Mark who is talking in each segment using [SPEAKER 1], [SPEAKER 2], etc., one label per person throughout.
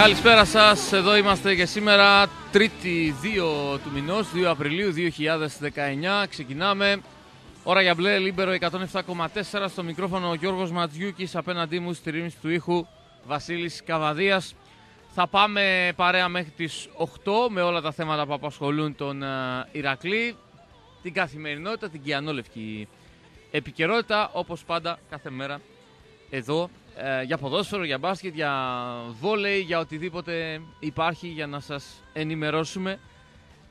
[SPEAKER 1] Καλησπέρα σας, εδώ είμαστε και σήμερα, τρίτη 2 του μηνός, 2 Απριλίου 2019. Ξεκινάμε, ώρα για μπλε, Λίμπερο 107,4 στο μικρόφωνο ο Γιώργος Ματζιούκης, απέναντί μου στη ρύθμιση του ήχου Βασίλης Καβαδίας. Θα πάμε παρέα μέχρι τις 8 με όλα τα θέματα που απασχολούν τον uh, Ηρακλή, την καθημερινότητα, την κυανόλευκη επικαιρότητα, όπως πάντα κάθε μέρα εδώ ε, για ποδόσφαιρο, για μπάσκετ, για βόλεϊ, για οτιδήποτε υπάρχει για να σας ενημερώσουμε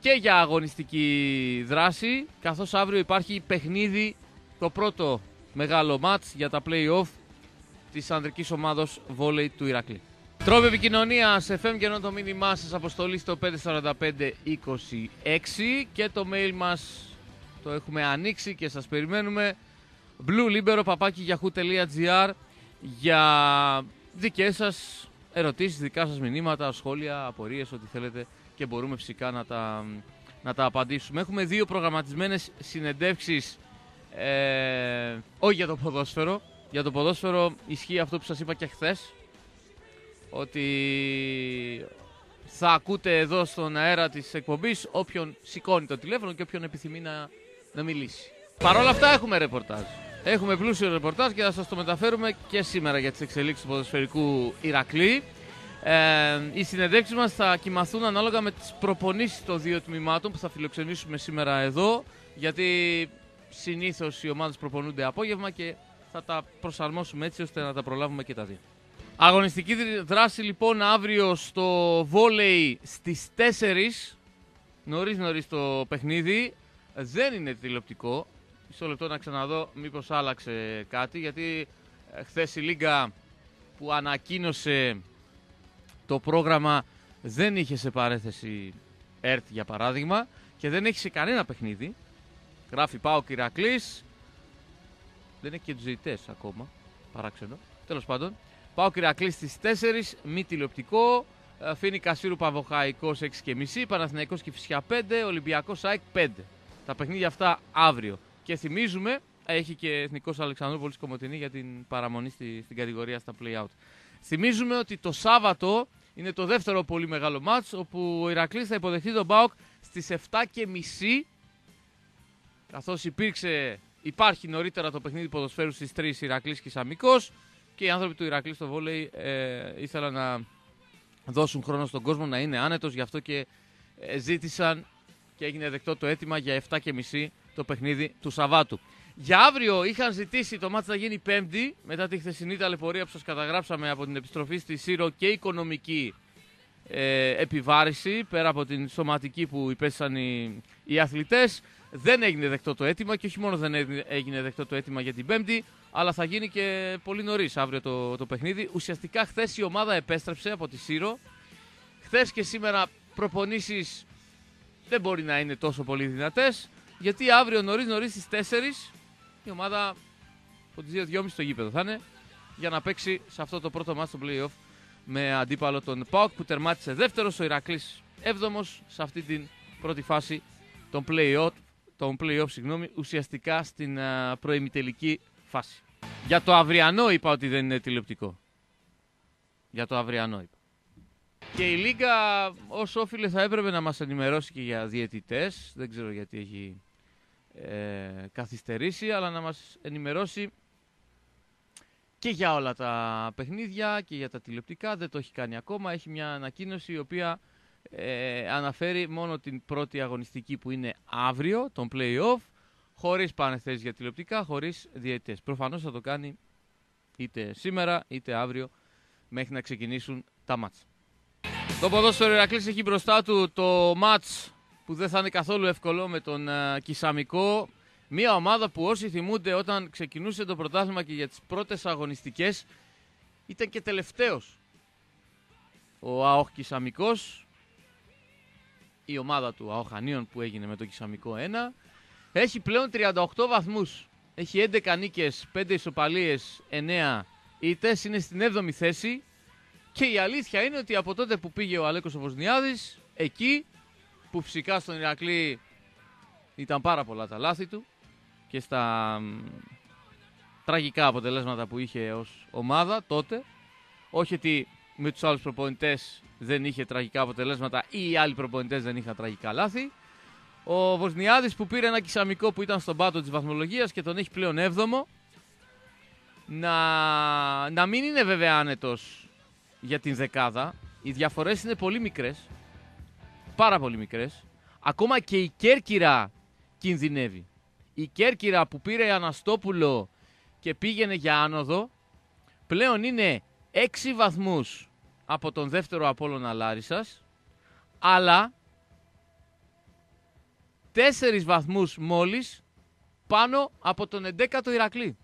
[SPEAKER 1] και για αγωνιστική δράση, καθώς αύριο υπάρχει παιχνίδι, το πρώτο μεγάλο μάτς για τα play-off της ανδρικής ομάδος βόλεϊ του Ηρακλή. Τρόπο επικοινωνία σε FM και ενώ το μήνυμά σας αποστολή στο 54526 και το mail μας το έχουμε ανοίξει και σας περιμένουμε bluelibero.yahoo.gr για δικές σας ερωτήσεις, δικά σας μηνύματα, σχόλια, απορίες, ό,τι θέλετε και μπορούμε φυσικά να τα, να τα απαντήσουμε. Έχουμε δύο προγραμματισμένες συνεντεύξεις ε, όχι για το ποδόσφαιρο. Για το ποδόσφαιρο ισχύει αυτό που σας είπα και χθες ότι θα ακούτε εδώ στον αέρα της εκπομπής όποιον σηκώνει το τηλέφωνο και όποιον επιθυμεί να, να μιλήσει. Παρ' όλα αυτά έχουμε ρεπορτάζ. Έχουμε πλούσιο ρεπορτάζ και θα σας το μεταφέρουμε και σήμερα για τις εξελίξεις του ποδοσφαιρικού Ηρακλή. Ε, οι συνεντεύξεις μας θα κοιμαθούν ανάλογα με τις προπονήσεις των δύο τμήματων που θα φιλοξενήσουμε σήμερα εδώ γιατί συνήθως οι ομάδες προπονούνται απόγευμα και θα τα προσαρμόσουμε έτσι ώστε να τα προλάβουμε και τα δύο. Αγωνιστική δράση λοιπόν αύριο στο βόλεϊ στις 4 νωρίς νωρίς το παιχνίδι δεν είναι τηλεοπτικό Μισό λεπτό να ξαναδώ μήπως άλλαξε κάτι γιατί ε, χθες η Λίγκα που ανακοίνωσε το πρόγραμμα δεν είχε σε παρέθεση ΕΡΤ για παράδειγμα και δεν έχει σε κανένα παιχνίδι. Γράφει Πάο Κυρακλής, δεν έχει και τους ζητητές ακόμα, παράξενο. Τέλος πάντων, Πάο Κυρακλής στις 4, μη τηλεοπτικό, αφήνει Κασίρου Παβοχαϊκός 6,5, Παναθηναϊκός και Φυσιά 5, Ολυμπιακός ΑΕΚ 5. Τα παιχνίδια αυτά αύριο. Και θυμίζουμε, έχει και εθνικός Αλεξανδρούπολης Κομωτινή για την παραμονή στη, στην κατηγορία στα play-out. Θυμίζουμε ότι το Σάββατο είναι το δεύτερο πολύ μεγάλο μάτς όπου ο Ηρακλής θα υποδεχτεί τον Μπάουκ στις 7.30 καθώς υπήρξε, υπάρχει νωρίτερα το παιχνίδι ποδοσφαίρου στις 3 Ηρακλής και Σαμικός και οι άνθρωποι του Ηρακλής στο βόλεϊ ε, ήθελαν να δώσουν χρόνο στον κόσμο να είναι άνετος γι' αυτό και ε, ζήτησαν και έγινε δεκτό το αίτημα για 7.30 το παιχνίδι του Σαββάτου. Για αύριο είχαν ζητήσει το μάτι να γίνει Πέμπτη, μετά τη χθεσινή ταλαιπωρία που σας καταγράψαμε από την επιστροφή στη Σύρο και οικονομική ε, επιβάρηση, πέρα από την σωματική που υπέστησαν οι, οι αθλητές. Δεν έγινε δεκτό το αίτημα και όχι μόνο δεν έγινε δεκτό το αίτημα για την Πέμπτη, αλλά θα γίνει και πολύ νωρίς αύριο το, το παιχνίδι. Ουσιαστικά χθες η ομάδα επέστρεψε από τη Σύρο. Χθες και σήμερα προπονήσεις δεν μπορεί να είναι τόσο πολύ δυνατές. Γιατί αύριο νωρίς νωρίς στις 4 η ομάδα από τις 2-2.30 στο γήπεδο θα είναι για να παίξει σε αυτό το πρώτο μάτι στο playoff με αντίπαλο τον Πάοκ που τερμάτισε δεύτερος, ο Ηρακλής 7ο σε αυτή την πρώτη φάση των play-off, τον play-off συγγνώμη, ουσιαστικά στην uh, προημιτελική φάση. Για το αυριανό είπα ότι δεν είναι τηλεοπτικό. Για το αυριανό είπα. Και η Λίγκα όσο όφιλε θα έπρεπε να μας ενημερώσει και για διαιτητές. Δεν ξέρω γιατί έχει ε, καθυστερήσει, αλλά να μας ενημερώσει και για όλα τα παιχνίδια και για τα τηλεοπτικά. Δεν το έχει κάνει ακόμα. Έχει μια ανακοίνωση η οποία ε, αναφέρει μόνο την πρώτη αγωνιστική που είναι αύριο, τον play-off, χωρίς πάνε για τηλεοπτικά, χωρίς διαιτητές. Προφανώς θα το κάνει είτε σήμερα είτε αύριο μέχρι να ξεκινήσουν τα μάτς. Το ποδόσφαιρο Ηρακλής έχει μπροστά του το μάτς που δεν θα είναι καθόλου εύκολο με τον uh, Κισαμικό. Μια ομάδα που όσοι θυμούνται όταν ξεκινούσε το πρωτάθλημα και για τις πρώτες αγωνιστικές ήταν και τελευταίος. Ο ΑΟΧ Κισαμικός, η ομάδα του ΑΟΧ που έγινε με το Κισαμικό 1, έχει πλέον 38 βαθμούς. Έχει 11 νίκες, 5 ισοπαλίες, 9 ήττες, είναι στην 7η θέση. Και η αλήθεια είναι ότι από τότε που πήγε ο Αλέκος ο εκεί που φυσικά στον Ηρακλή ήταν πάρα πολλά τα λάθη του και στα τραγικά αποτελέσματα που είχε ως ομάδα τότε. Όχι ότι με τους άλλους προπονητές δεν είχε τραγικά αποτελέσματα ή οι άλλοι προπονητές δεν είχαν τραγικά λάθη. Ο Βοσνιάδης που πήρε ένα κισαμικό που ήταν στον πάτο της βαθμολογίας και τον έχει πλέον 7ο. Να, να μην είναι βέβαια άνετος για την δεκάδα. Οι διαφορές είναι πολύ μικρές. Πάρα πολύ μικρές. Ακόμα και η Κέρκυρα κινδυνεύει. Η Κέρκυρα που πήρε Αναστόπουλο και πήγαινε για άνοδο πλέον είναι 6 βαθμούς από τον δεύτερο Απόλλωνα Λάρισας αλλά 4 βαθμούς μόλις πάνω από τον 11ο Ηρακλή.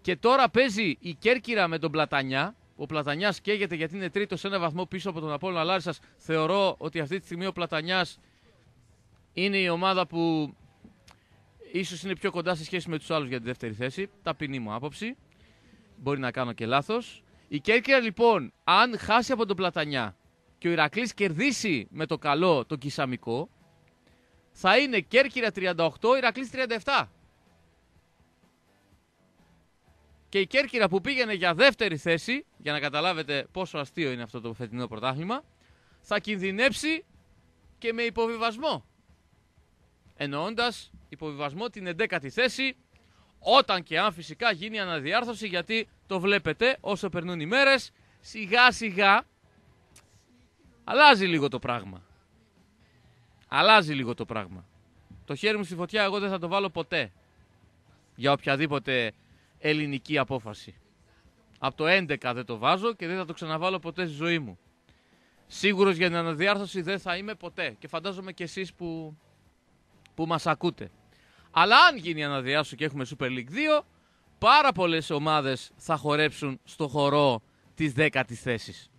[SPEAKER 1] Και τώρα παίζει η Κέρκυρα με τον Πλατανιά. Ο Πλατανιάς καίγεται γιατί είναι τρίτος σε ένα βαθμό πίσω από τον Απόλλωνα Λάρισας. Θεωρώ ότι αυτή τη στιγμή ο Πλατανιάς είναι η ομάδα που ίσως είναι πιο κοντά σε σχέση με τους άλλους για τη δεύτερη θέση. Ταπεινή μου άποψη. Μπορεί να κάνω και λάθος. Η Κέρκυρα λοιπόν, αν χάσει από τον Πλατανιά και ο Ηρακλής κερδίσει με το καλό το Κισαμικό, θα είναι Κέρκυρα 38, Ηρακλής 37. Και η Κέρκυρα που πήγαινε για δεύτερη θέση, για να καταλάβετε πόσο αστείο είναι αυτό το φετινό πρωτάθλημα, θα κινδυνεύσει και με υποβιβασμό. Εννοώντας υποβιβασμό την 11η θέση, όταν και αν φυσικά γίνει αναδιάρθρωση, γιατί το βλέπετε όσο περνούν οι μέρες, σιγά σιγά αλλάζει λίγο το πράγμα. Αλλάζει λίγο το πράγμα. Το χέρι μου στη φωτιά εγώ δεν θα το βάλω ποτέ για οποιαδήποτε ελληνική απόφαση. Από το 11 δεν το βάζω και δεν θα το ξαναβάλω ποτέ στη ζωή μου. Σίγουρος για την αναδιάρθρωση δεν θα είμαι ποτέ και φαντάζομαι και εσείς που, που μας ακούτε. Αλλά αν γίνει η αναδιάρθρωση και έχουμε Super League 2, πάρα πολλές ομάδες θα χορέψουν στο χορό της 10ης θέσης.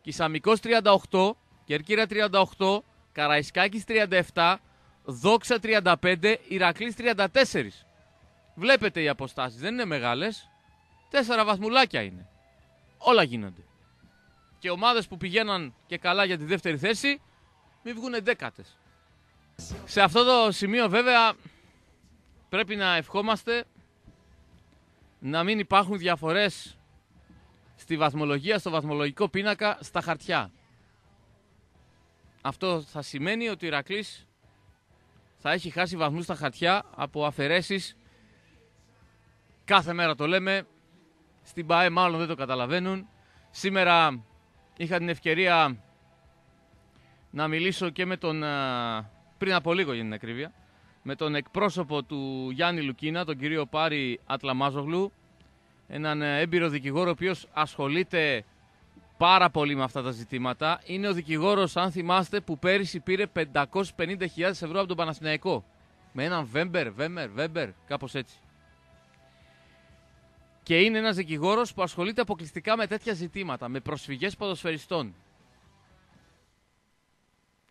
[SPEAKER 1] Κισαμικός 38, Κερκύρα 38, Καραϊσκάκης 37, Δόξα 35, Ηρακλής 34. Βλέπετε οι αποστάσεις, δεν είναι μεγάλες. Τέσσερα βαθμουλάκια είναι. Όλα γίνονται. Και ομάδες που πηγαίναν και καλά για τη δεύτερη θέση, μην βγουν δέκατες. Σε αυτό το σημείο βέβαια πρέπει να ευχόμαστε να μην υπάρχουν διαφορές στη βαθμολογία, στο βαθμολογικό πίνακα, στα χαρτιά. Αυτό θα σημαίνει ότι ο Ηρακλής θα έχει χάσει βαθμούς στα χαρτιά από αφαιρέσεις κάθε μέρα το λέμε στην ΠαΕ μάλλον δεν το καταλαβαίνουν σήμερα είχα την ευκαιρία να μιλήσω και με τον πριν από λίγο για την ακρίβεια με τον εκπρόσωπο του Γιάννη Λουκίνα, τον κύριο Πάρη Ατλαμάζογλου έναν έμπειρο δικηγόρο ο οποίος ασχολείται πάρα πολύ με αυτά τα ζητήματα. Είναι ο δικηγόρος, αν θυμάστε, που πέρυσι πήρε 550.000 ευρώ από τον Παναθηναϊκό. Με έναν Βέμπερ, Βέμπερ, Βέμπερ, κάπως έτσι. Και είναι ένας δικηγόρος που ασχολείται αποκλειστικά με τέτοια ζητήματα, με προσφυγές ποδοσφαιριστών.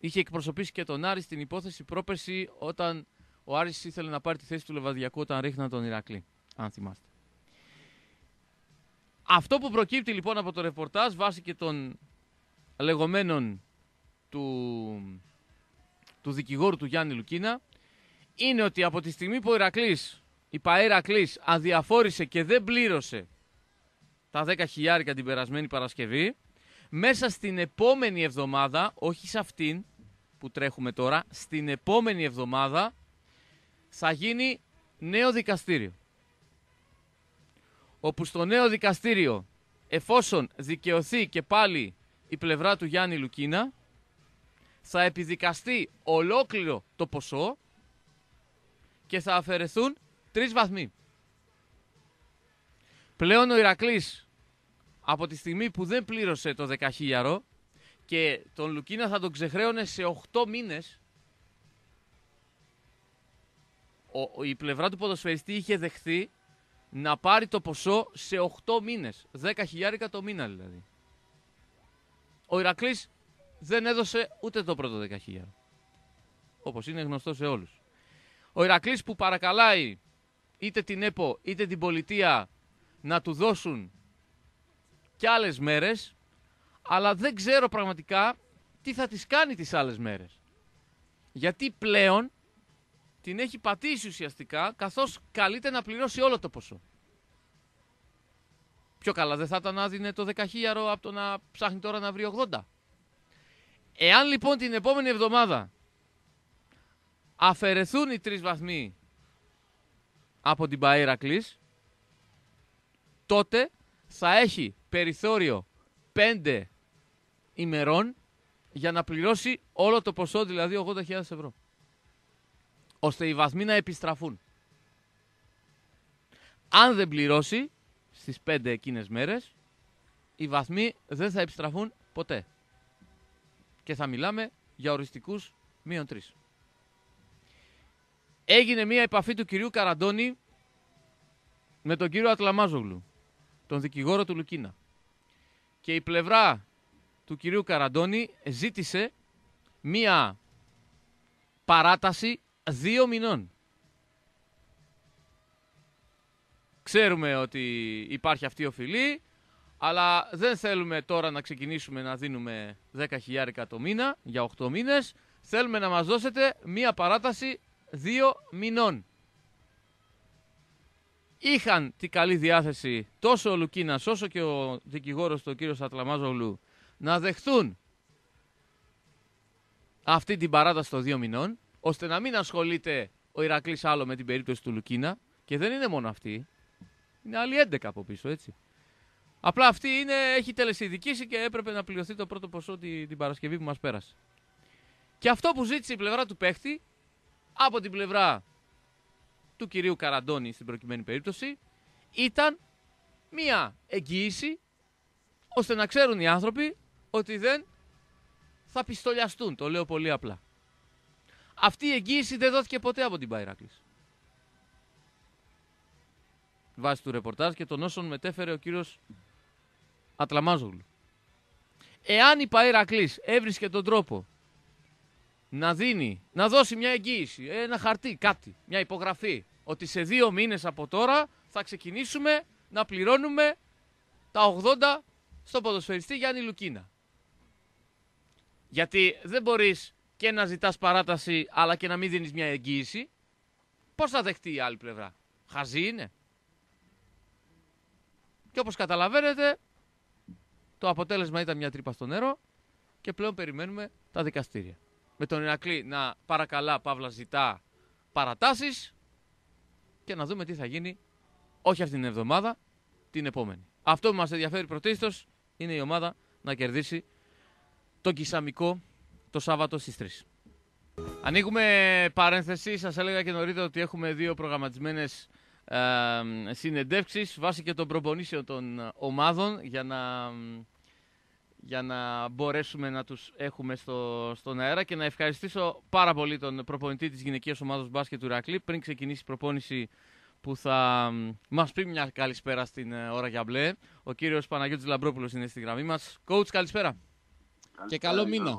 [SPEAKER 1] Είχε εκπροσωπήσει και τον Άρη στην υπόθεση πρόπερση όταν ο Άρης ήθελε να πάρει τη θέση του Λεβαδιακού όταν ρίχναν τον Ηρακλή, αν θυμάστε. Αυτό που προκύπτει λοιπόν από το ρεπορτάζ βάσει και των λεγόμενων του, του δικηγόρου του Γιάννη Λουκίνα είναι ότι από τη στιγμή που ο Ηρακλής, η Παέρακλής αδιαφόρησε και δεν πλήρωσε τα 10 χιλιάρικα την περασμένη Παρασκευή. Μέσα στην επόμενη εβδομάδα, όχι σε αυτήν που τρέχουμε τώρα, στην επόμενη εβδομάδα θα γίνει νέο δικαστήριο. Όπου στο νέο δικαστήριο, εφόσον δικαιωθεί και πάλι η πλευρά του Γιάννη Λουκίνα, θα επιδικαστεί ολόκληρο το ποσό και θα αφαιρεθούν τρεις βαθμοί. Πλέον ο Ηρακλής από τη στιγμή που δεν πλήρωσε το δεκαχίλιαρο και τον Λουκίνα θα τον ξεχρέωνε σε 8 μήνες ο, η πλευρά του ποδοσφαιριστή είχε δεχθεί να πάρει το ποσό σε 8 μήνες. 10 χιλιάρικα το μήνα δηλαδή. Ο Ηρακλής δεν έδωσε ούτε το πρώτο 10 χιλιάρικα. Όπως είναι γνωστό σε όλους. Ο Ηρακλής που παρακαλάει είτε την ΕΠΟ είτε την πολιτεία να του δώσουν και άλλες μέρες αλλά δεν ξέρω πραγματικά τι θα τις κάνει τις άλλες μέρες. Γιατί πλέον την έχει πατήσει ουσιαστικά, καθώς καλείται να πληρώσει όλο το ποσό. Πιο καλά δεν θα ήταν να δίνει το 10 από το να ψάχνει τώρα να βρει 80. Εάν λοιπόν την επόμενη εβδομάδα αφαιρεθούν οι τρεις βαθμοί από την Παΐρακλης, τότε θα έχει περιθώριο 5 ημερών για να πληρώσει όλο το ποσό, δηλαδή 80.000 ευρώ. Ώστε οι βαθμοί να επιστραφούν. Αν δεν πληρώσει στις 5 εκείνες μέρες, οι βαθμοί δεν θα επιστραφούν ποτέ. Και θα μιλάμε για οριστικούς μείον 3. Έγινε μια επαφή του κυρίου Καραντώνη με τον κύριο Ατλαμάζογλου, τον δικηγόρο του Λουκίνα. Και η πλευρά του κυρίου Καραντώνη ζήτησε μία παράταση δύο μηνών. Ξέρουμε ότι υπάρχει αυτή η οφειλή, αλλά δεν θέλουμε τώρα να ξεκινήσουμε να δίνουμε 10.000 το μήνα για 8 μήνες. Θέλουμε να μας δώσετε μία παράταση δύο μηνών. Είχαν την καλή διάθεση τόσο ο Λουκίνας όσο και ο δικηγόρος του κύριο Ατλαμάζογλου να δεχθούν αυτή την παράταση των δύο μηνών, ώστε να μην ασχολείται ο Ηρακλής άλλο με την περίπτωση του Λουκίνα. Και δεν είναι μόνο αυτή. Είναι άλλοι 11 από πίσω, έτσι. Απλά αυτή είναι, έχει τελεσυδικήσει και έπρεπε να πληρωθεί το πρώτο ποσό την, την Παρασκευή που μας πέρασε. Και αυτό που ζήτησε η πλευρά του παίχτη, από την πλευρά του κυρίου Καραντώνη στην προκειμένη περίπτωση, ήταν μία εγγύηση ώστε να ξέρουν οι άνθρωποι ότι δεν θα πιστολιαστούν. Το λέω πολύ απλά. Αυτή η εγγύηση δεν δόθηκε ποτέ από την Παϊράκλης. Βάσει του ρεπορτάζ και των όσων μετέφερε ο κύριος Ατλαμάζογλου. Εάν η Παϊράκλης έβρισκε τον τρόπο να δίνει, να δώσει μια εγγύηση, ένα χαρτί, κάτι, μια υπογραφή, ότι σε δύο μήνες από τώρα θα ξεκινήσουμε να πληρώνουμε τα 80 στο ποδοσφαιριστή Γιάννη Λουκίνα. Γιατί δεν μπορείς και να ζητάς παράταση αλλά και να μην δίνεις μια εγγύηση. Πώς θα δεχτεί η άλλη πλευρά; Χαζή είναι. Και όπως καταλαβαίνετε το αποτέλεσμα ήταν μια τρύπα στο νερό και πλέον περιμένουμε τα δικαστήρια. Με τον Ηρακλή να παρακαλά, Παύλα ζητά παρατάσεις και να δούμε τι θα γίνει όχι αυτήν την εβδομάδα, την επόμενη. Αυτό που μας ενδιαφέρει πρωτίστως είναι η ομάδα να κερδίσει τον Κισαμικό το Σάββατο στις 3. Ανοίγουμε παρένθεση. Σας έλεγα και νωρίτερα ότι έχουμε δύο προγραμματισμένες ε, συνεντεύξεις βάσει και των προπονήσεων των ομάδων για να, για να μπορέσουμε να τους έχουμε στο, στον αέρα και να ευχαριστήσω πάρα πολύ τον προπονητή της γυναικείας ομάδας μπάσκετ του Ρακλή πριν ξεκινήσει η προπόνηση που θα μας πει μια καλησπέρα στην ε, ώρα για μπλε. Ο κύριος Παναγιώτης Λαμπρόπουλος είναι στη γραμμή μας. Coach, καλησπέρα.
[SPEAKER 2] καλησπέρα
[SPEAKER 1] και καλό μήνα.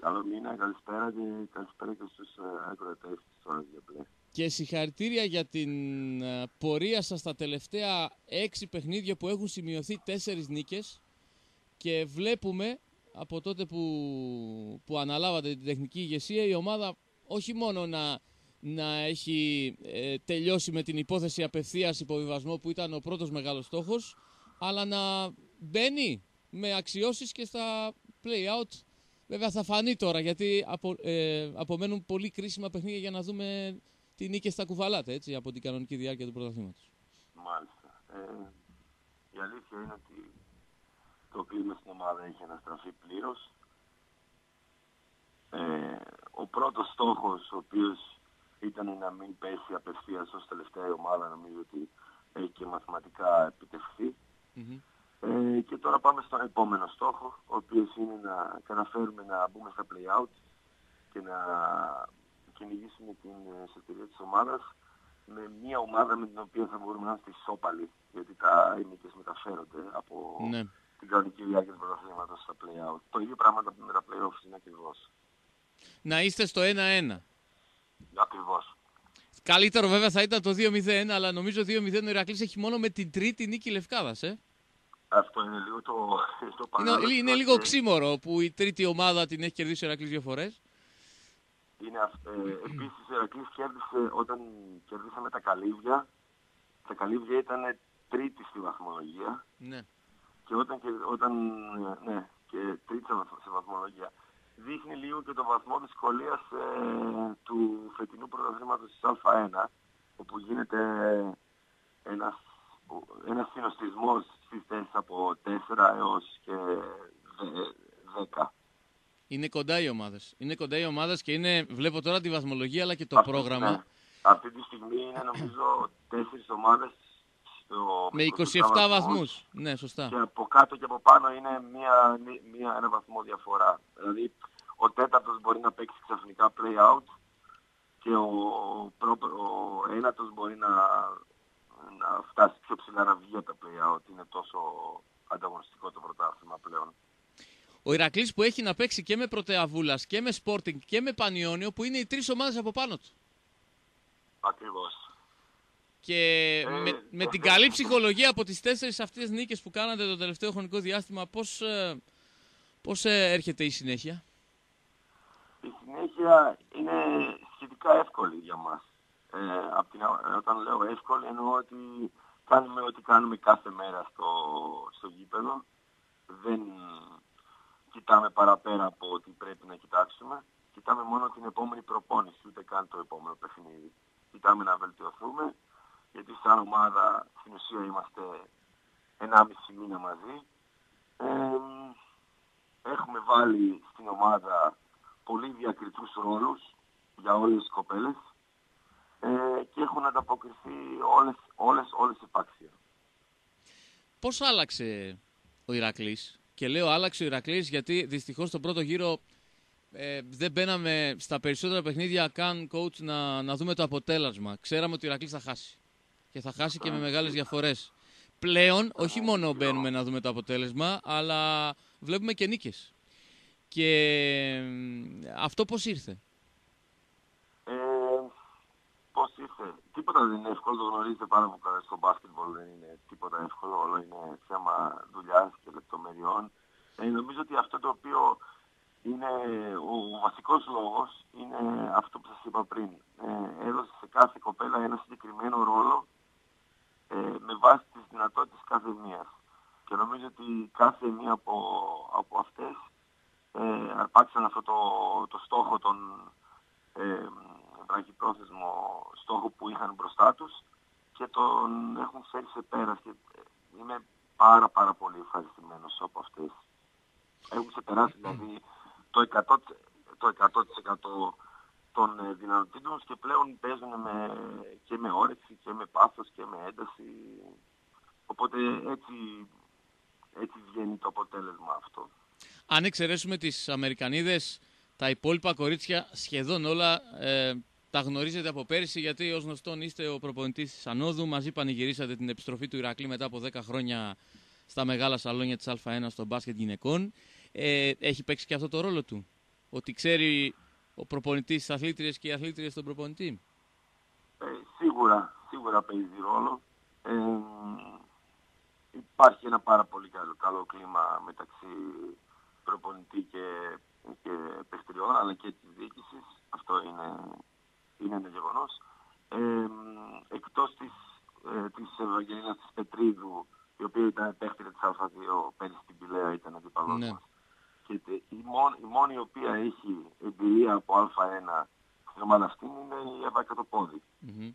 [SPEAKER 2] Καλό μήνα, καλησπέρα και καλησπέρα και στους ε, ακροατές της ώρας για μπλε.
[SPEAKER 1] Και συγχαρητήρια για την ε, πορεία σας στα τελευταία έξι παιχνίδια που έχουν σημειωθεί τέσσερις νίκες και βλέπουμε από τότε που, που αναλάβατε την τεχνική ηγεσία η ομάδα όχι μόνο να να έχει ε, τελειώσει με την υπόθεση απευθείας υποβιβασμό που ήταν ο πρώτος μεγάλος στόχος, αλλά να μπαίνει με αξιώσεις και στα play-out. Βέβαια θα φανεί τώρα, γιατί απο, ε, απομένουν πολύ κρίσιμα παιχνίδια για να δούμε τι νίκες στα κουβαλάτε, έτσι, από την κανονική διάρκεια του πρωταθλήματος.
[SPEAKER 2] Μάλιστα. Ε, η αλήθεια είναι ότι το κλίμα στην ομάδα έχει αναστραφεί πλήρως. Ε, ο πρώτος στόχος, ο οποίος ήταν να μην πέσει απευθείας ως τελευταία ομάδα. Νομίζω ότι έχει και μαθηματικά Ε, και τώρα πάμε στον επόμενο στόχο, ο οποίος είναι να καταφέρουμε να μπούμε στα play-out και να κυνηγήσουμε την εσωτερία της ομάδας με μια ομάδα με την οποία θα μπορούμε να είμαστε ισόπαλοι, γιατί τα ήμικες μεταφέρονται από ναι. Την κανονική διάρκεια του πρωταθλήματος στα play-out. Το ίδιο πράγμα με τα play-offs είναι ακριβώς.
[SPEAKER 1] Να είστε στο 1-1.
[SPEAKER 2] Ακριβώς.
[SPEAKER 1] Καλύτερο βέβαια θα ήταν το 2-0, αλλά νομίζω 2-0 ο Ηρακλής έχει μόνο με την τρίτη νίκη Λευκάδας, ε.
[SPEAKER 2] Αυτό είναι λίγο το, το
[SPEAKER 1] Είναι, είναι λίγο ξύμορο που η τρίτη ομάδα την έχει κερδίσει ο Ηρακλής δύο φορές.
[SPEAKER 2] Είναι, ε, επίσης ο Ηρακλής κέρδισε όταν κερδίσαμε τα καλύβια. Τα καλύβια ήταν 4-0 τρίτη στη βαθμολογία.
[SPEAKER 1] Ναι.
[SPEAKER 2] Και όταν, και, όταν ναι, και τρίτη στη βαθμολογία. Δείχνει λίγο και το βαθμό δυσκολίας ε, του φετινού πρωταθλήματος της Α1, όπου γίνεται ένας, ένας συνοστισμός στις θέσεις από 4 έως και 10.
[SPEAKER 1] Είναι κοντά οι ομάδες. Είναι κοντά οι ομάδες και είναι, βλέπω τώρα τη βαθμολογία αλλά και το πρόγραμμα.
[SPEAKER 2] Ναι. Αυτή τη στιγμή είναι νομίζω τέσσερις ομάδες στο,
[SPEAKER 1] με 27 βαθμούς. Ναι, σωστά.
[SPEAKER 2] Και από κάτω και από πάνω είναι μία, μία, ένα βαθμό διαφορά. Δηλαδή ο τέταρτος μπορεί να παίξει ξαφνικά play out και ο, προ, ο ένατος μπορεί να, να φτάσει πιο ψηλά να βγει από τα play out. Είναι τόσο ανταγωνιστικό το πρωτάθλημα πλέον.
[SPEAKER 1] Ο Ηρακλής που έχει να παίξει και με Πρωτεαβούλας και με Sporting και με Πανιόνιο που είναι οι τρεις ομάδες από πάνω του.
[SPEAKER 2] Ακριβώς.
[SPEAKER 1] Και ε, με, με την καλή ψυχολογία από τις τέσσερις αυτές νίκες που κάνατε το τελευταίο χρονικό διάστημα, πώς, ε, πώς ε, έρχεται η συνέχεια;
[SPEAKER 2] Η συνέχεια είναι σχετικά εύκολη για μας. Ε, απ την, όταν λέω εύκολη εννοώ ότι κάνουμε ό,τι κάνουμε κάθε μέρα στο, στο γήπεδο. Δεν κοιτάμε παραπέρα από ό,τι πρέπει να κοιτάξουμε. Κοιτάμε μόνο την επόμενη προπόνηση, ούτε καν το επόμενο παιχνίδι. Κοιτάμε να βελτιωθούμε, γιατί σαν ομάδα στην ουσία είμαστε 1,5 μήνα μαζί. Ε, έχουμε βάλει στην ομάδα πολύ διακριτούς ρόλους για όλες τις κοπέλες ε, και έχουν ανταποκριθεί όλες, όλες, όλες επάξια.
[SPEAKER 1] Πώς άλλαξε ο Ηρακλής; Και λέω άλλαξε ο Ηρακλής γιατί δυστυχώς στο πρώτο γύρο ε, δεν μπαίναμε στα περισσότερα παιχνίδια καν coach να, να δούμε το αποτέλεσμα. Ξέραμε ότι ο Ηρακλής θα χάσει και θα χάσει και με μεγάλες διαφορές. Πλέον όχι μόνο μπαίνουμε να δούμε το αποτέλεσμα αλλά βλέπουμε και νίκες. Και αυτό πώς ήρθε;
[SPEAKER 2] Ε, πώς ήρθε; Τίποτα δεν είναι εύκολο, το γνωρίζετε πάρα πολύ καλά στο μπάσκετμπολ, δεν είναι τίποτα εύκολο, όλο είναι θέμα δουλειάς και λεπτομεριών. Ε, νομίζω ότι αυτό το οποίο είναι ο βασικός λόγος είναι αυτό που σας είπα πριν. Ε, έδωσε σε κάθε κοπέλα ένα συγκεκριμένο ρόλο ε, με βάση τις δυνατότητες κάθε μίας. Και νομίζω ότι κάθε μία από, από αυτές ε, αρπάξαν αυτό το, το στόχο, τον ε, βραχυπρόθεσμο στόχο που είχαν μπροστά τους και τον έχουν φέρει σε πέρα και είμαι πάρα πάρα πολύ ευχαριστημένος από αυτές. Έχουν ξεπεράσει δηλαδή το 100%, το 100% των ε, δυνατοτήτων και πλέον παίζουν με, και με όρεξη και με πάθος και με ένταση. Οπότε έτσι, έτσι βγαίνει το αποτέλεσμα αυτό.
[SPEAKER 1] Αν εξαιρέσουμε τις Αμερικανίδες, τα υπόλοιπα κορίτσια σχεδόν όλα ε, τα γνωρίζετε από πέρυσι γιατί ως γνωστόν είστε ο προπονητής της Ανόδου. Μαζί πανηγυρίσατε την επιστροφή του Ηρακλή μετά από 10 χρόνια στα μεγάλα σαλόνια της Α1 στο μπάσκετ γυναικών. Ε, έχει παίξει και αυτό το ρόλο του. Ότι ξέρει ο προπονητής της αθλήτριες και οι αθλήτριες στον προπονητή.
[SPEAKER 2] Ε, σίγουρα, σίγουρα παίζει ρόλο. Ε, υπάρχει ένα πάρα πολύ καλό, καλό κλίμα μεταξύ προπονητή και, και παιχτριών αλλά και της διοίκησης. Αυτό είναι, είναι ένα γεγονός. Ε, εκτός της, ε, της Ευαγγελίνας της Πετρίδου, η οποία ήταν παίχτρια της Α2 πέρυσι στην Πηλαία, ήταν αντιπαλός ναι. μας. Και η μόνη, η μόνη η οποία έχει εμπειρία από Α1 στην ομάδα αυτή είναι η Εύα Κατοπόδη. Mm-hmm.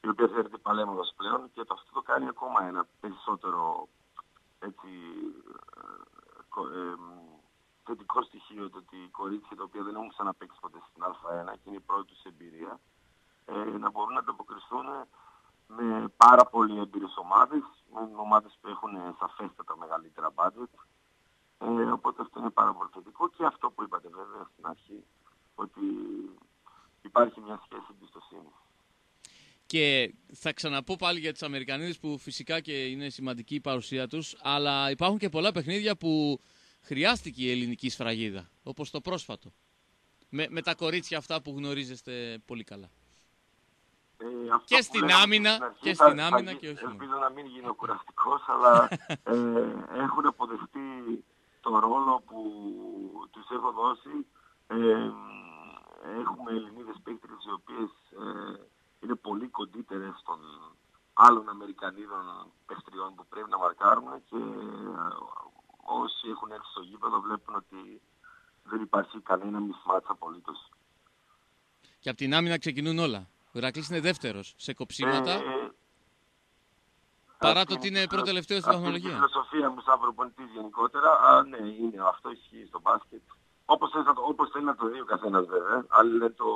[SPEAKER 2] Η οποία θεωρείται παλέμοδος πλέον και το αυτό το κάνει ακόμα ένα περισσότερο έτσι, ε, ε, θετικό στοιχείο το ότι οι κορίτσια τα οποία δεν έχουν ξαναπαίξει ποτέ στην Α1 και είναι η πρώτη τους εμπειρία ε, να μπορούν να ανταποκριθούν με πάρα πολύ έμπειρες ομάδες, με ομάδες που έχουν σαφέστατα μεγαλύτερα budget. Ε, οπότε αυτό είναι πάρα πολύ θετικό και αυτό που είπατε βέβαια στην αρχή, ότι υπάρχει μια σχέση εμπιστοσύνη.
[SPEAKER 1] Και θα ξαναπώ πάλι για τις Αμερικανίδες που φυσικά και είναι σημαντική η παρουσία τους, αλλά υπάρχουν και πολλά παιχνίδια που χρειάστηκε η ελληνική σφραγίδα, όπως το πρόσφατο. Με, με τα κορίτσια αυτά που γνωρίζεστε πολύ καλά.
[SPEAKER 2] Ε,
[SPEAKER 1] και στην άμυνα, και στην άμυνα και όχι.
[SPEAKER 2] Ελπίζω να μην γίνω κουραστικός, αλλά ε, έχουν αποδεχτεί το ρόλο που τους έχω δώσει. Ε, έχουμε Ελληνίδες παίκτρες οι οποίες ε, είναι πολύ κοντύτερες στον, άλλων Αμερικανίδων παιχτριών που πρέπει να μαρκάρουν και ε, όσοι έχουν έρθει στο γήπεδο βλέπουν ότι δεν υπάρχει κανένα μισμάτς απολύτως.
[SPEAKER 1] Και από την άμυνα ξεκινούν όλα. Ο Ηρακλής είναι δεύτερος σε κοψίματα. Ε, παρά το ότι είναι πρώτο τελευταίο στην βαθμολογία.
[SPEAKER 2] Η φιλοσοφία μου σαν προπονητής γενικότερα, α, ναι, είναι, αυτό ισχύει στο μπάσκετ. Όπως θέλεις, όπως θέλει να το δει ο καθένας βέβαια. Άλλοι, λένε το,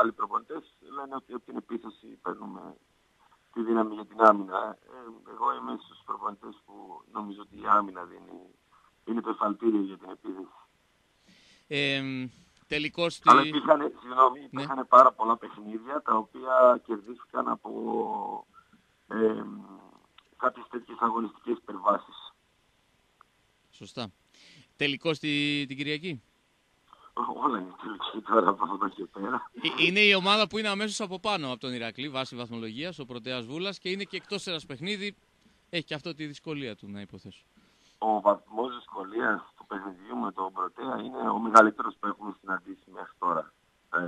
[SPEAKER 2] άλλοι προπονητές λένε ότι από την επίθεση παίρνουμε τη δύναμη για την άμυνα. Ε, εγώ είμαι στους προπονητές που νομίζω ότι η άμυνα δίνει, είναι το εφαλτήριο για την επίθεση.
[SPEAKER 1] Ε, τελικώς...
[SPEAKER 2] Αλλά υπήρχαν, συγγνώμη, ναι. υπήρχαν πάρα πολλά παιχνίδια τα οποία κερδίστηκαν από ε, κάποιες τέτοιες αγωνιστικές υπερβάσεις.
[SPEAKER 1] Σωστά. Τελικώς την Κυριακή;
[SPEAKER 2] Όλα είναι τελική τώρα από εδώ και πέρα.
[SPEAKER 1] Ε, είναι η ομάδα που είναι αμέσως από πάνω από τον Ηρακλή βάσει βαθμολογίας, ο Πρωτέας Βούλας και είναι και εκτός ένα παιχνίδι. Έχει και αυτό τη δυσκολία του, να υποθέσω.
[SPEAKER 2] Ο βαθμός δυσκολίας του παιχνιδιού με τον Πρωτέα είναι ο μεγαλύτερος που έχουμε συναντήσει μέχρι τώρα ε,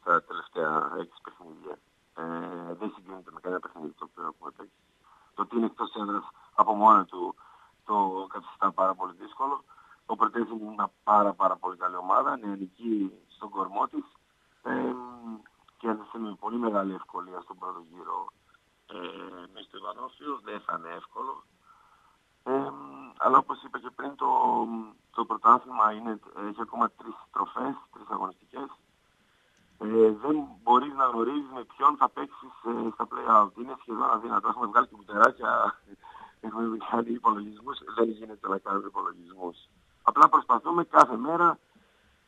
[SPEAKER 2] στα τελευταία έξι παιχνίδια. Ε, δεν συγκρίνεται με κανένα παιχνίδι το οποίο έχουμε παίξει. Το ότι είναι εκτός έδρας από μόνο του το καθιστά πάρα πολύ δύσκολο. Ο Πρωτές είναι μια πάρα πάρα πολύ καλή ομάδα, νεανική στον κορμό της ε, και έδωσε με πολύ μεγάλη ευκολία στον πρώτο γύρο ε, μέσα στο Ιβανόφιο, δεν θα είναι εύκολο. Ε, αλλά όπως είπα και πριν το, το πρωτάθλημα είναι, έχει ακόμα τρεις τροφές, τρεις αγωνιστικές. Ε, δεν μπορείς να γνωρίζεις με ποιον θα παίξεις ε, στα play-out. Είναι σχεδόν αδύνατο. Έχουμε βγάλει και κουτεράκια, έχουμε κάνει υπολογισμούς. Δεν γίνεται να κάνουμε υπολογισμούς. Απλά προσπαθούμε κάθε μέρα,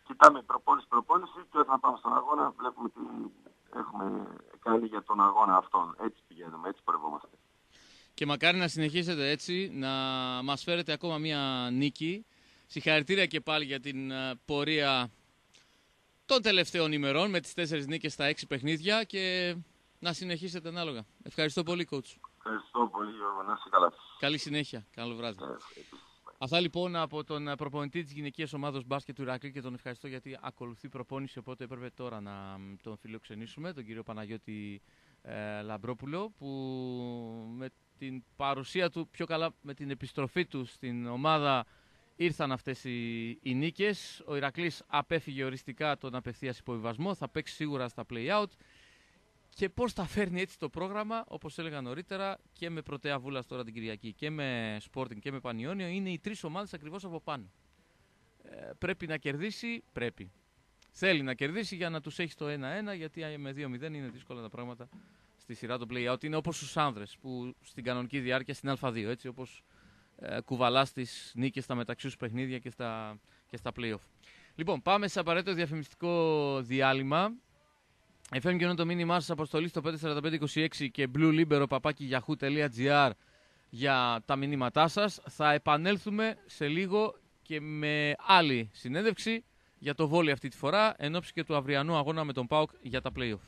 [SPEAKER 2] κοιτάμε προπόνηση προπόνηση και όταν πάμε στον αγώνα βλέπουμε τι έχουμε κάνει για τον αγώνα αυτόν. Έτσι πηγαίνουμε, έτσι πορευόμαστε.
[SPEAKER 1] Και μακάρι να συνεχίσετε έτσι, να μας φέρετε ακόμα μία νίκη. Συγχαρητήρια και πάλι για την ε, πορεία των τελευταίων ημερών με τις τέσσερις νίκες στα έξι παιχνίδια και να συνεχίσετε ανάλογα. Ευχαριστώ πολύ, coach.
[SPEAKER 2] Ευχαριστώ πολύ, Γιώργο. Να είσαι καλά.
[SPEAKER 1] Καλή συνέχεια. Καλό βράδυ. Αυτά λοιπόν από τον προπονητή της γυναικείας ομάδα μπάσκετ του Ηρακλή και τον ευχαριστώ γιατί ακολουθεί προπόνηση. Οπότε έπρεπε τώρα να τον φιλοξενήσουμε, τον κύριο Παναγιώτη ε, Λαμπρόπουλο, που με την παρουσία του, πιο καλά με την επιστροφή του στην ομάδα, ήρθαν αυτές οι, οι νίκες. Ο Ηρακλής απέφυγε οριστικά τον απευθείας υποβιβασμό, θα παίξει σίγουρα στα play-out και πώς θα φέρνει έτσι το πρόγραμμα, όπως έλεγα νωρίτερα, και με Πρωτέα Βούλα τώρα την Κυριακή και με Sporting και με Πανιόνιο, είναι οι τρεις ομάδες ακριβώς από πάνω. Ε, πρέπει να κερδίσει, πρέπει. Θέλει να κερδίσει για να τους έχει το 1-1, γιατί με 2-0 είναι δύσκολα τα πράγματα στη σειρά των play-out. Είναι όπως στους άνδρες, που στην κανονική διάρκεια στην Α2, έτσι όπως ε, κουβαλάς τις νίκες στα μεταξύ παιχνίδια και στα, και στα play-off. Λοιπόν, πάμε σε απαραίτητο διαφημιστικό διάλειμμα. FM και το μήνυμά σας αποστολή στο 54526 και bluelibero.yahoo.gr για τα μηνύματά σας. Θα επανέλθουμε σε λίγο και με άλλη συνέντευξη για το βόλιο αυτή τη φορά εν ώψη και του αυριανού αγώνα με τον ΠΑΟΚ για τα play-off.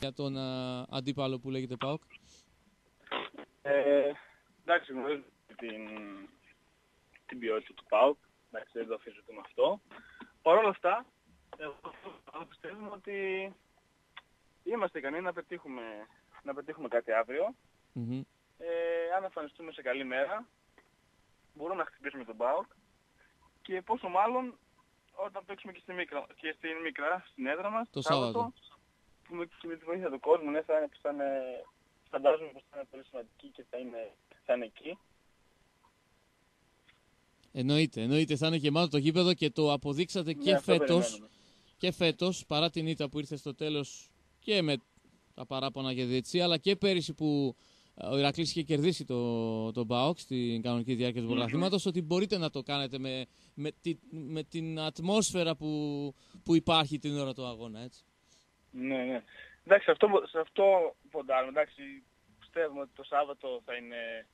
[SPEAKER 1] Για τον α, αντίπαλο που λέγεται ΠΑΟΚ.
[SPEAKER 3] Ε, εντάξει, γνωρίζουμε την, την ποιότητα του ΠΑΟΚ. Εντάξει, δεν το αφήσουμε αυτό. Παρ' όλα αυτά, εγώ πιστεύουμε ότι είμαστε ικανοί να πετύχουμε, να πετύχουμε κάτι Ε, αν εμφανιστούμε σε καλή μέρα, μπορούμε να χτυπήσουμε τον ΠΑΟΚ και πόσο μάλλον όταν παίξουμε και στη μικρά, και στην μικρά στην έδρα μας,
[SPEAKER 1] το Σάββατο,
[SPEAKER 3] που με, και με τη βοήθεια του κόσμου, ναι, θα είναι, θα είναι, φαντάζομαι πως θα είναι πολύ σημαντική και θα είναι, θα είναι εκεί.
[SPEAKER 1] Εννοείται, εννοείται. Θα είναι γεμάτο το γήπεδο και το αποδείξατε ναι, και φέτος και φέτος, παρά την ήττα που ήρθε στο τέλος και με τα παράπονα για διετσία, αλλά και πέρυσι που ε, ο Ηρακλής είχε κερδίσει το, το ΜΠΑΟΚ στην κανονική διάρκεια του πρωταθλήματος, ότι μπορείτε να το κάνετε με, με, τη, με την ατμόσφαιρα που, που υπάρχει την ώρα του αγώνα, έτσι.
[SPEAKER 3] Ναι, ναι. Εντάξει, αυτό, σε αυτό ποντάρουμε. Εντάξει, πιστεύουμε ότι το Σάββατο θα είναι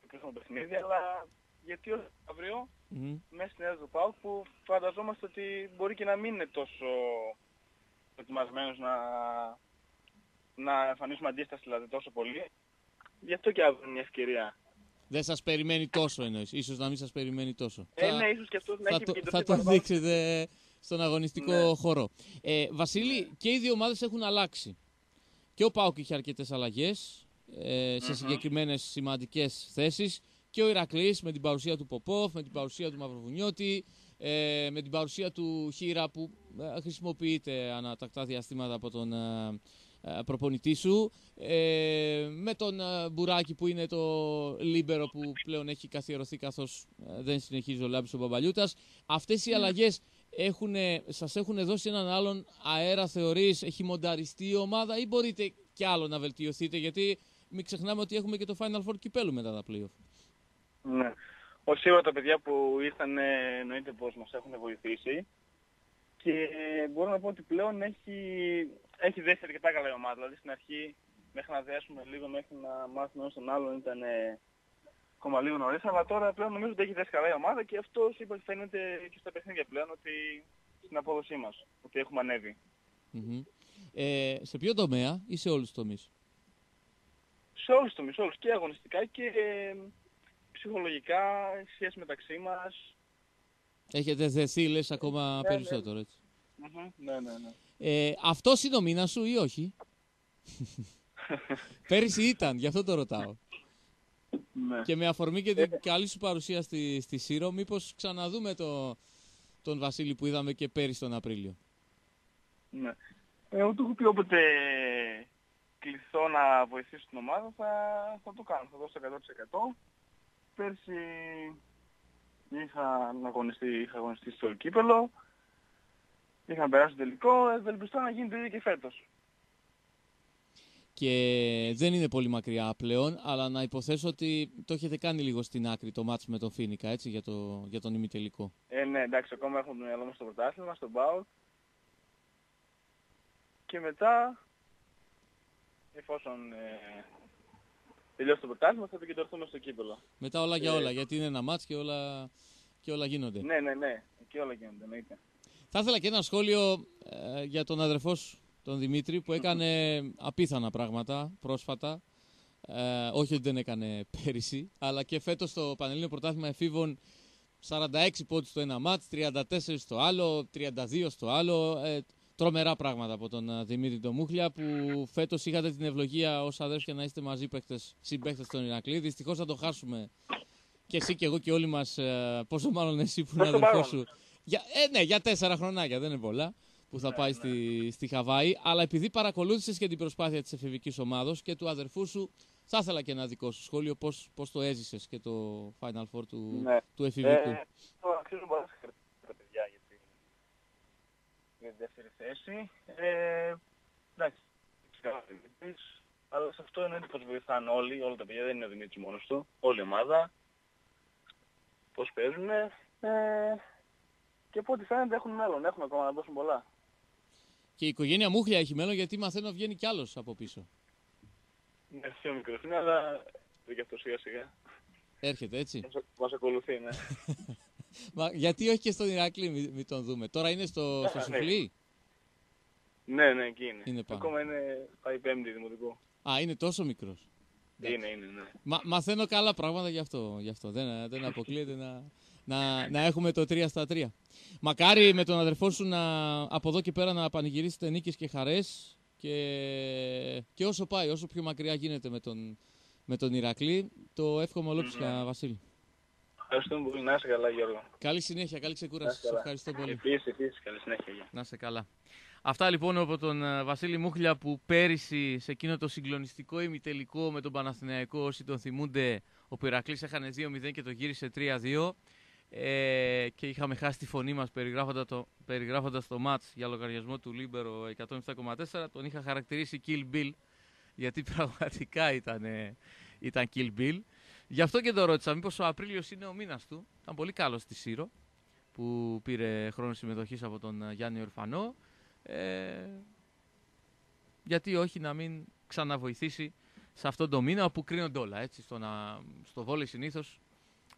[SPEAKER 3] το κρίσιμο παιχνίδι, αλλά γιατί ως αύριο mm-hmm. μέσα στην έδρα του ΠΑΟΚ που φανταζόμαστε ότι μπορεί και να μην είναι τόσο ετοιμασμένος να, να εμφανίσουμε αντίσταση δηλαδή τόσο πολύ. Γι' αυτό και αύριο είναι μια ευκαιρία.
[SPEAKER 1] Δεν σας περιμένει τόσο εννοείς, ίσως να μην σας περιμένει τόσο.
[SPEAKER 3] Ε, ναι, ίσως και αυτό να
[SPEAKER 1] θα
[SPEAKER 3] έχει
[SPEAKER 1] το, Θα το δείξετε στον αγωνιστικό ναι. χώρο. Ε, Βασίλη, και οι δύο ομάδες έχουν αλλάξει. Και ο ΠΑΟΚ είχε αρκετές αλλαγές ε, σε συγκεκριμένες σημαντικές θέσεις και ο Ηρακλής με την παρουσία του Ποπόφ, με την παρουσία του Μαυροβουνιώτη, ε, με την παρουσία του Χίρα που ε, χρησιμοποιείται ανά τακτά διαστήματα από τον ε, ε, προπονητή σου, με τον Μπουράκη που είναι το Λίμπερο που πλέον έχει καθιερωθεί καθώς δεν συνεχίζει ο Λάμπης ο Μπαμπαλιούτας. Αυτές οι ναι. αλλαγές έχουν, σας έχουν δώσει έναν άλλον αέρα θεωρείς, έχει μονταριστεί η ομάδα ή μπορείτε κι άλλο να βελτιωθείτε γιατί μην ξεχνάμε ότι έχουμε και το Final Four κυπέλου μετά τα playoff.
[SPEAKER 3] Ναι. Όχι σίγουρα τα παιδιά που ήρθαν εννοείται πως μας έχουν βοηθήσει και μπορώ να πω ότι πλέον έχει, έχει δέσει αρκετά καλά η ομάδα. Δηλαδή στην αρχή μέχρι να δέσουμε λίγο, μέχρι να μάθουμε ένας τον άλλον ήταν ακόμα λίγο νωρίς, αλλά τώρα πλέον νομίζω ότι έχει δέσει καλά η ομάδα και αυτό φαίνεται και στα παιχνίδια πλέον ότι στην απόδοσή μας, ότι έχουμε ανέβει.
[SPEAKER 1] Ε, σε ποιο τομέα ή σε όλους τους τομείς;
[SPEAKER 3] Σε όλους τους τομείς, όλους και αγωνιστικά και ψυχολογικά, σχέση μεταξύ μας.
[SPEAKER 1] Έχετε δεθεί λες ακόμα ναι, περισσότερο έτσι.
[SPEAKER 3] Ναι, ναι, ναι.
[SPEAKER 1] Ε, αυτός είναι ο μήνας σου ή όχι; Πέρυσι ήταν, γι' αυτό το ρωτάω. Ναι. Και με αφορμή και την καλή σου παρουσία στη, στη Σύρο, μήπως ξαναδούμε το, τον Βασίλη που είδαμε και πέρυσι τον Απρίλιο;
[SPEAKER 3] Ναι. Εγώ του έχω πει όποτε κληθώ να βοηθήσω την ομάδα θα, θα το κάνω, θα δώσω 100%. Πέρσι είχα αγωνιστεί, είχα αγωνιστεί στο κύπελο, είχα περάσει το τελικό, ευελπιστώ να γίνει το ίδιο και φέτος.
[SPEAKER 1] Και δεν είναι πολύ μακριά πλέον, αλλά να υποθέσω ότι το έχετε κάνει λίγο στην άκρη το μάτς με τον Φίνικα, έτσι, για, το, για τον ημιτελικό.
[SPEAKER 3] Ε, ναι, εντάξει, ακόμα έχουμε το μυαλό μας στο πρωτάθλημα, στον Μπάουκ. Και μετά, εφόσον ε, τελειώσει το πρωτάθλημα θα επικεντρωθούμε στο κύπελο.
[SPEAKER 1] Μετά όλα για όλα, γιατί είναι ένα μάτς και όλα, και όλα γίνονται.
[SPEAKER 3] Ναι, ναι, ναι, και όλα γίνονται, εννοείται.
[SPEAKER 1] Θα ήθελα και ένα σχόλιο ε, για τον αδερφός σου, τον Δημήτρη, που έκανε απίθανα πράγματα πρόσφατα. Ε, όχι ότι δεν έκανε πέρυσι, αλλά και φέτος στο Πανελλήνιο Πρωτάθλημα Εφήβων 46 πόντους στο ένα μάτς, 34 στο άλλο, 32 στο άλλο. Ε, τρομερά πράγματα από τον uh, Δημήτρη Ντομούχλια που φέτος είχατε την ευλογία ως αδέρφια να είστε μαζί παίκτες, συμπαίκτες στον Ηρακλή. Δυστυχώς θα το χάσουμε και εσύ και εγώ και όλοι μας. Uh, πόσο μάλλον εσύ που είναι αδερφός σου. Για, ε, ναι, για τέσσερα χρονάκια δεν είναι πολλά που θα ναι, πάει ναι. Στη, στη Χαβάη. Αλλά επειδή παρακολούθησες και την προσπάθεια της εφηβικής ομάδα και του αδερφού σου, θα ήθελα και ένα δικό σου σχόλιο πώς το έζησες και το Final Four του, ναι. του εφηβικού. Ε,
[SPEAKER 3] το αξίζουν πολλά παιδιά για την δεύτερη θέση. Ε, εντάξει, αλλά σε αυτό εννοείται πως βοηθάνε όλοι, όλα τα παιδιά, δεν είναι ο Δημήτρης μόνος του, όλη η ομάδα, πώς παίζουν ε, και από ό,τι φαίνεται έχουν μέλλον, έχουν ακόμα να δώσουν πολλά.
[SPEAKER 1] Και η οικογένεια Μούχλια έχει μέλλον γιατί μαθαίνω βγαίνει κι άλλος από πίσω.
[SPEAKER 3] Ναι, πιο μικρός είναι, αλλά δεν και αυτός σιγά σιγά.
[SPEAKER 1] Έρχεται έτσι.
[SPEAKER 3] Μας ακολουθεί, ναι.
[SPEAKER 1] Μα, γιατί όχι και στον Ηράκλειο μην, τον δούμε. Τώρα είναι στο, στο Σουφλί;
[SPEAKER 3] Ναι, ναι, εκεί είναι. είναι Ακόμα είναι πάει πέμπτη δημοτικό.
[SPEAKER 1] Α, είναι τόσο μικρός.
[SPEAKER 3] Είναι, είναι, ναι.
[SPEAKER 1] Μα, μαθαίνω καλά πράγματα γι' αυτό. Γι αυτό. Δεν, δεν αποκλείεται να, να, να έχουμε το 3 στα 3. Μακάρι με τον αδερφό σου να, από εδώ και πέρα να πανηγυρίσετε νίκες και χαρές και, και όσο πάει, όσο πιο μακριά γίνεται με τον, με τον Ηρακλή, το εύχομαι ολόψυχα, μμ Βασίλη.
[SPEAKER 3] Ευχαριστούμε πολύ. Να είσαι καλά, Γιώργο.
[SPEAKER 1] Καλή συνέχεια, καλή ξεκούραση. Σε ευχαριστώ πολύ.
[SPEAKER 3] Επίσης, επίσης, καλή συνέχεια.
[SPEAKER 1] Να είσαι καλά. Αυτά λοιπόν από τον ε, Βασίλη Μούχλια που πέρυσι σε εκείνο το συγκλονιστικό ημιτελικό με τον Παναθηναϊκό όσοι τον θυμούνται ο Ηρακλής έχανε 2-0 και το γύρισε 3-2 ε, και είχαμε χάσει τη φωνή μας περιγράφοντας το, περιγράφοντας το μάτς για λογαριασμό του Λίμπερο 107,4 τον είχα χαρακτηρίσει Kill Bill γιατί πραγματικά ήταν, ήταν Kill Bill Γι' αυτό και το ρώτησα, μήπως ο Απρίλιος είναι ο μήνας του. Ήταν πολύ καλός στη Σύρο, που πήρε χρόνο συμμετοχής από τον ε, Γιάννη Ορφανό. Ε, γιατί όχι να μην ξαναβοηθήσει σε αυτόν τον μήνα όπου κρίνονται όλα. Έτσι, στο, να, στο βόλεϊ συνήθως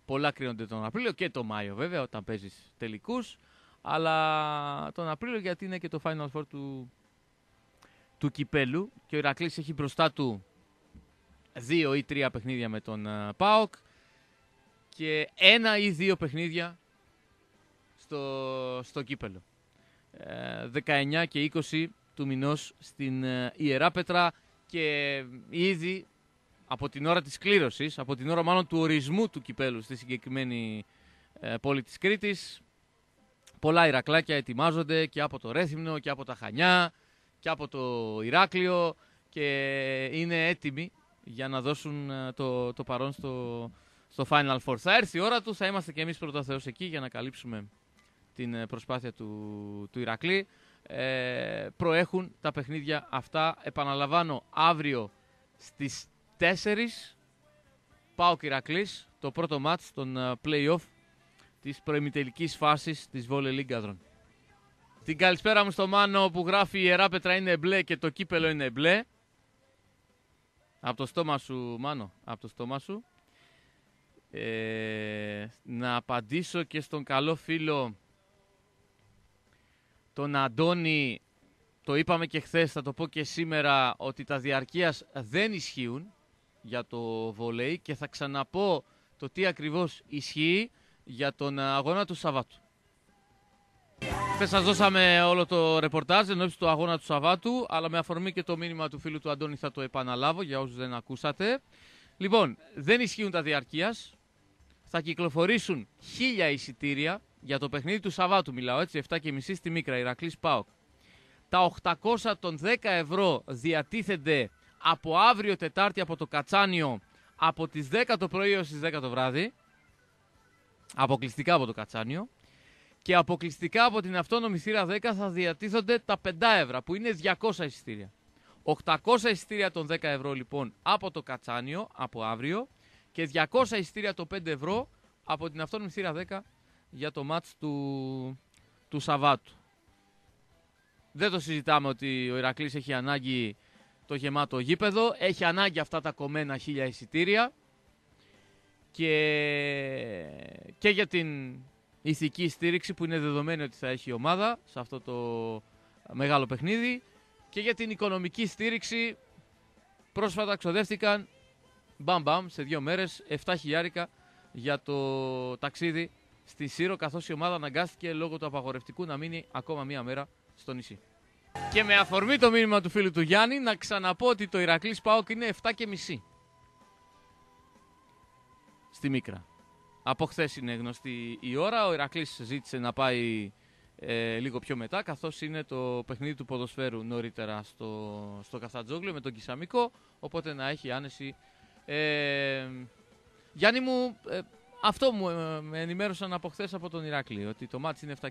[SPEAKER 1] πολλά κρίνονται τον Απρίλιο και τον Μάιο βέβαια όταν παίζεις τελικούς. Αλλά τον Απρίλιο γιατί είναι και το Final Four του, του Κυπέλου και ο Ηρακλής έχει μπροστά του δύο ή τρία παιχνίδια με τον uh, ΠΑΟΚ και ένα ή δύο παιχνίδια στο, στο κύπελο. 19 και 20 του μηνός στην uh, Ιερά Πέτρα και ήδη από την ώρα της κλήρωσης, από την ώρα μάλλον του ορισμού του κυπέλου στη συγκεκριμένη ε, πόλη της Κρήτης. Πολλά Ηρακλάκια ετοιμάζονται και από το Ρέθυμνο και από τα Χανιά και από το Ηράκλειο και είναι έτοιμοι για να δώσουν ε, το, το παρόν στο, στο Final Four. Θα έρθει η ώρα του, θα είμαστε και εμείς πρώτα Θεός εκεί για να καλύψουμε την ε, προσπάθεια του, του Ηρακλή. Ε, προέχουν τα παιχνίδια αυτά. Επαναλαμβάνω, αύριο στις 4 πάω Ηρακλής, το πρώτο μάτς των uh, play-off της προημιτελικής φάσης της Volley League Την καλησπέρα μου στο Μάνο που γράφει η Ιερά Πέτρα είναι μπλε και το κύπελο είναι μπλε. Από το στόμα σου, Μάνο, από το στόμα σου. Ε, να απαντήσω και στον καλό φίλο τον Αντώνη, το είπαμε και χθες, θα το πω και σήμερα, ότι τα διαρκείας δεν ισχύουν για το βολέι και θα ξαναπώ το τι ακριβώς ισχύει για τον αγώνα του Σαββάτου. Χθες σας δώσαμε όλο το ρεπορτάζ εν του αγώνα του Σαββάτου, αλλά με αφορμή και το μήνυμα του φίλου του Αντώνη θα το επαναλάβω για όσους δεν ακούσατε. Λοιπόν, δεν ισχύουν τα διαρκείας. Θα κυκλοφορήσουν χίλια εισιτήρια για το παιχνίδι του Σαββάτου, μιλάω έτσι, 7.30 στη Μίκρα, Ηρακλής Πάοκ. Τα 800 των 10 ευρώ διατίθενται από αύριο Τετάρτη από το Κατσάνιο από τις 10 το πρωί έως τις 10 το βράδυ. Αποκλειστικά από το Κατσάνιο και αποκλειστικά από την αυτόνομη θύρα 10 θα διατίθονται τα 5 ευρώ που είναι 200 εισιτήρια. 800 εισιτήρια των 10 ευρώ λοιπόν από το Κατσάνιο από αύριο και 200 εισιτήρια των 5 ευρώ από την αυτόνομη θύρα 10 για το μάτς του, του Σαββάτου. Δεν το συζητάμε ότι ο Ηρακλής έχει ανάγκη το γεμάτο γήπεδο, έχει ανάγκη αυτά τα κομμένα χίλια εισιτήρια και, και για την ηθική στήριξη που είναι δεδομένη ότι θα έχει η ομάδα σε αυτό το μεγάλο παιχνίδι και για την οικονομική στήριξη πρόσφατα ξοδεύτηκαν μπαμ μπαμ σε δύο μέρες 7 χιλιάρικα για το ταξίδι στη Σύρο καθώς η ομάδα αναγκάστηκε λόγω του απαγορευτικού να μείνει ακόμα μία μέρα στο νησί. Και με αφορμή το μήνυμα του φίλου του Γιάννη να ξαναπώ ότι το Ηρακλής Πάοκ είναι 7 και μισή στη Μίκρα. Από χθες είναι γνωστή η ώρα. Ο Ηρακλής ζήτησε να πάει ε, λίγο πιο μετά, καθώς είναι το παιχνίδι του ποδοσφαίρου νωρίτερα στο, στο Καφτατζόγλιο με τον Κισαμικό, οπότε να έχει άνεση. Ε, Γιάννη μου, ε, αυτό μου ε, με ενημέρωσαν από χθες από τον Ηρακλή, ότι το μάτι είναι 7.30.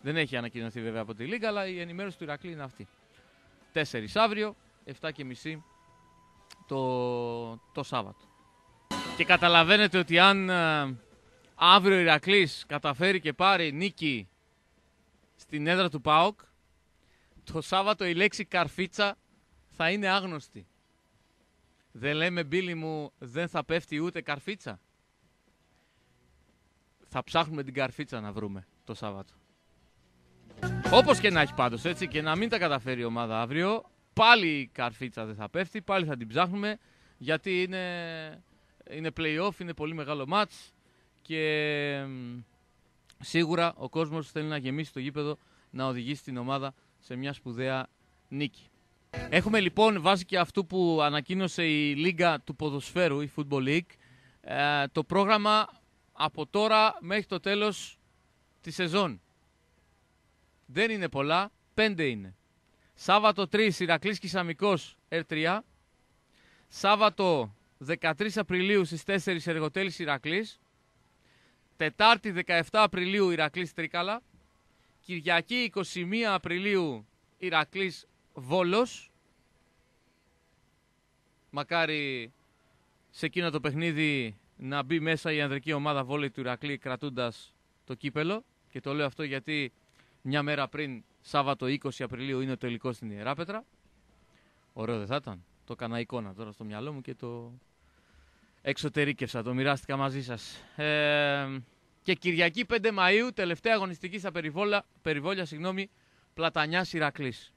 [SPEAKER 1] Δεν έχει ανακοινωθεί βέβαια από τη Λίγκα, αλλά η ενημέρωση του Ηρακλή είναι αυτή. 4 αύριο, 7.30 το, το Σάββατο. Και καταλαβαίνετε ότι αν ε, αύριο ο Ηρακλής καταφέρει και πάρει νίκη στην έδρα του ΠΑΟΚ, το Σάββατο η λέξη καρφίτσα θα είναι άγνωστη. Δεν λέμε μπίλι μου δεν θα πέφτει ούτε καρφίτσα. Θα ψάχνουμε την καρφίτσα να βρούμε το Σάββατο. Όπως και να έχει πάντως έτσι και να μην τα καταφέρει η ομάδα αύριο, πάλι η καρφίτσα δεν θα πέφτει, πάλι θα την ψάχνουμε γιατί είναι είναι play-off, είναι πολύ μεγάλο μάτς και σίγουρα ο κόσμος θέλει να γεμίσει το γήπεδο να οδηγήσει την ομάδα σε μια σπουδαία νίκη. Έχουμε λοιπόν βάσει και αυτού που ανακοίνωσε η Λίγκα του Ποδοσφαίρου, η Football League, ε, το πρόγραμμα από τώρα μέχρι το τέλος της σεζόν. Δεν είναι πολλά, πέντε είναι. Σάββατο 3 Ηρακλής Κισαμικός R3. Σάββατο 13 Απριλίου στις 4 Εργοτέλης Ηρακλής. Τετάρτη 17 Απριλίου Ηρακλής Τρίκαλα. Κυριακή 21 Απριλίου Ηρακλής Βόλος. Μακάρι σε εκείνο το παιχνίδι να μπει μέσα η ανδρική ομάδα βόλεϊ του Ηρακλή κρατούντας το κύπελο. Και το λέω αυτό γιατί μια μέρα πριν, Σάββατο 20 Απριλίου, είναι το τελικός στην Ιεράπετρα. Ωραίο δεν θα ήταν. Το έκανα εικόνα τώρα στο μυαλό μου και το εξωτερήκευσα, το μοιράστηκα μαζί σας. Ε, και Κυριακή 5 Μαΐου, τελευταία αγωνιστική στα περιβόλα, περιβόλια, συγγνώμη, Πλατανιάς Ηρακλής.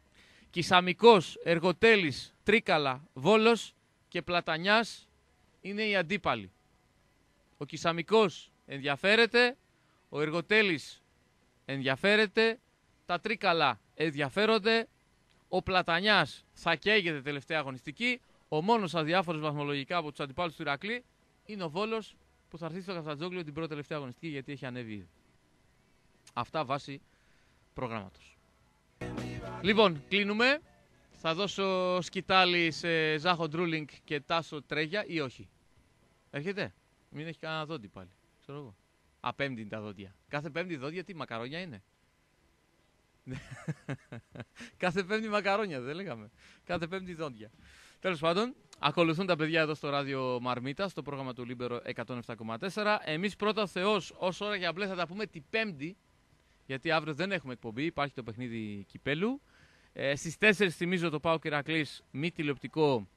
[SPEAKER 1] Κισαμικός, Εργοτέλης, Τρίκαλα, Βόλος και Πλατανιάς είναι οι αντίπαλοι. Ο Κισαμικός ενδιαφέρεται, ο Εργοτέλης ενδιαφέρεται, τα Τρίκαλα ενδιαφέρονται, ο Πλατανιάς θα καίγεται τελευταία αγωνιστική, Ο μόνος αδιάφορος βαθμολογικά από τους αντιπάλους του Ηρακλή είναι ο Βόλος που θα έρθει στο Καφτατζόγλιο την πρώτη τελευταία αγωνιστική γιατί έχει ανέβει Αυτά βάσει προγράμματος. Λοιπόν, κλείνουμε. Θα δώσω σκητάλη σε Ζάχο Ντρούλινγκ και Τάσο Τρέγια ή όχι. Έρχεται; Μην έχει κανένα δόντι πάλι. Ξέρω εγώ. Α, πέμπτη τα δόντια. Κάθε πέμπτη δόντια τι, μακαρόνια είναι; Κάθε πέμπτη μακαρόνια, δεν λέγαμε. Κάθε πέμπτη δόντια. Τέλος πάντων, ακολουθούν τα παιδιά εδώ στο ράδιο Μαρμίτα, στο πρόγραμμα του Λίμπερο 107,4. Εμείς πρώτα Θεός, ως ώρα για μπλε, θα τα πούμε την Πέμπτη. Γιατί αύριο δεν έχουμε εκπομπή, υπάρχει το παιχνίδι κυπέλου. Ε, Στις 4 θυμίζω το ΠΑΟΚ Ηρακλή μη τηλεοπτικό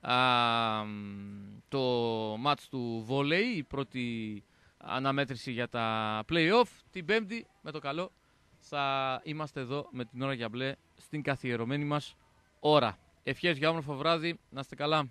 [SPEAKER 1] α, το μάτς του βόλεϊ, η πρώτη αναμέτρηση για τα play-off. Την Πέμπτη, με το καλό, θα είμαστε εδώ με την ώρα για μπλε στην καθιερωμένη μας ώρα. Ευχές για όμορφο βράδυ, να είστε καλά.